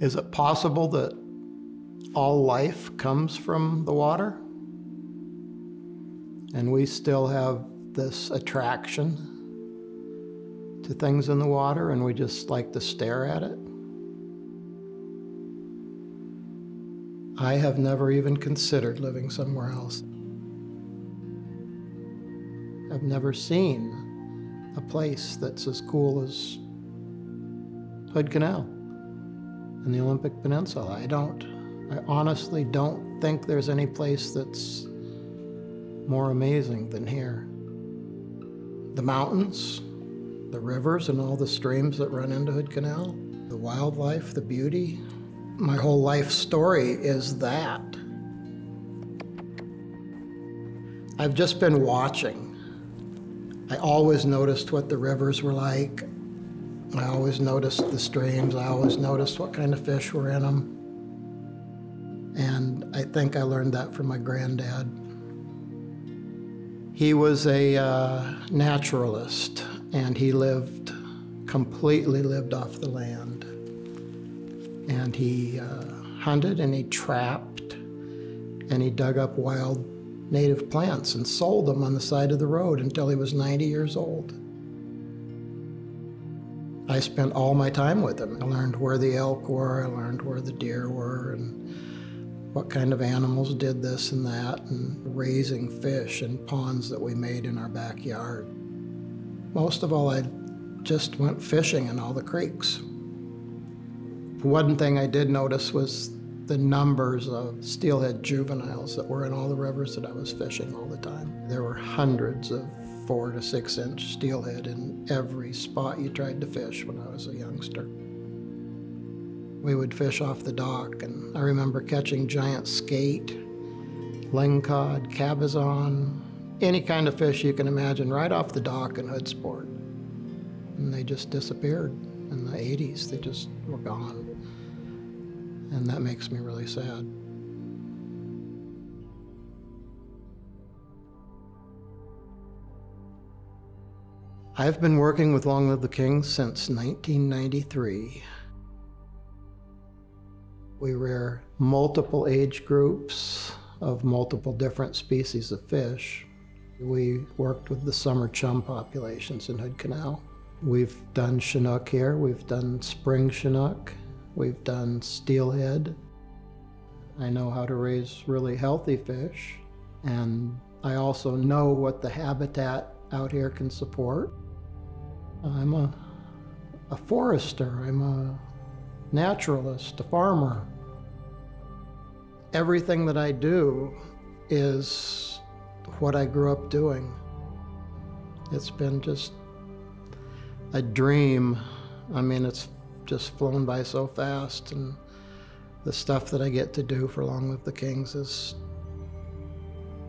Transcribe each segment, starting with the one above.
Is it possible that all life comes from the water? And we still have this attraction to things in the water and we just like to stare at it? I have never even considered living somewhere else. I've never seen a place that's as cool as Hood Canal and the Olympic Peninsula. I don't, I honestly don't think there's any place that's more amazing than here. The mountains, the rivers and all the streams that run into Hood Canal, the wildlife, the beauty. My whole life story is that. I've just been watching. I always noticed what the rivers were like. I always noticed the streams. I always noticed what kind of fish were in them. And I think I learned that from my granddad. He was a uh, naturalist and he lived, completely lived off the land. And he uh, hunted and he trapped and he dug up wild native plants and sold them on the side of the road until he was 90 years old. I spent all my time with them. I learned where the elk were, I learned where the deer were, and what kind of animals did this and that, and raising fish in ponds that we made in our backyard. Most of all, I just went fishing in all the creeks. One thing I did notice was the numbers of steelhead juveniles that were in all the rivers that I was fishing all the time. There were hundreds of four to six inch steelhead in every spot you tried to fish when I was a youngster. We would fish off the dock, and I remember catching giant skate, lingcod, cabezon, any kind of fish you can imagine right off the dock in Hoodsport. And they just disappeared in the 80s. They just were gone and that makes me really sad. I've been working with Long Live the King since 1993. We rear multiple age groups of multiple different species of fish. We worked with the summer chum populations in Hood Canal. We've done Chinook here, we've done spring Chinook, We've done steelhead. I know how to raise really healthy fish, and I also know what the habitat out here can support. I'm a, a forester, I'm a naturalist, a farmer. Everything that I do is what I grew up doing. It's been just a dream. I mean, it's just flown by so fast, and the stuff that I get to do for Long Live the Kings is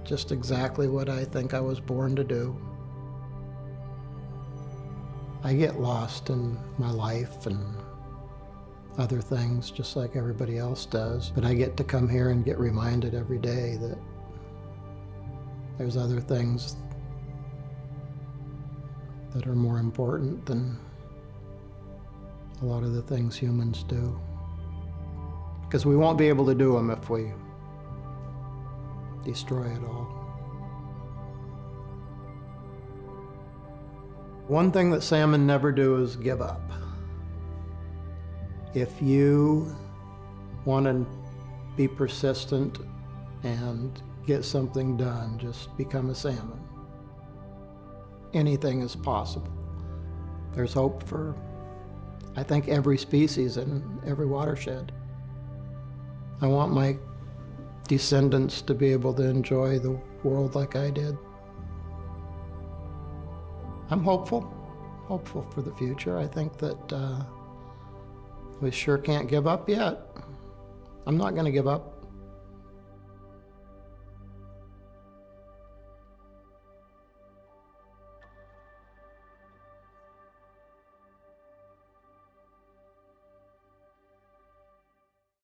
just exactly what I think I was born to do. I get lost in my life and other things just like everybody else does, but I get to come here and get reminded every day that there's other things that are more important than a lot of the things humans do. Because we won't be able to do them if we destroy it all. One thing that salmon never do is give up. If you want to be persistent and get something done, just become a salmon. Anything is possible. There's hope for I think every species and every watershed. I want my descendants to be able to enjoy the world like I did. I'm hopeful, hopeful for the future. I think that uh, we sure can't give up yet. I'm not going to give up.